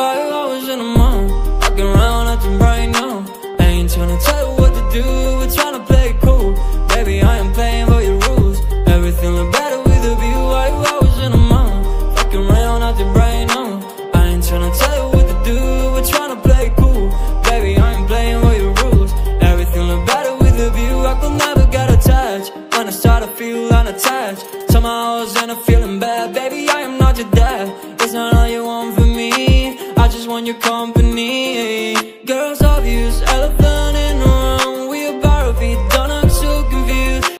I was in the mall Walking around acting right now I ain't tryna tell you what to do We're tryna play it cool. Baby, I am playing by your rules. Everything look better with a view I was in the mall Walking around acting right now I ain't tryna tell you what to do We're tryna play it cool. Baby, I am playing by your rules. Everything look better with a view I could never get attached When I start to feel unattached. Somehow I was in a feeling bad. Baby, I am not your dad. It's not you want your company. Girls obvious, elephant.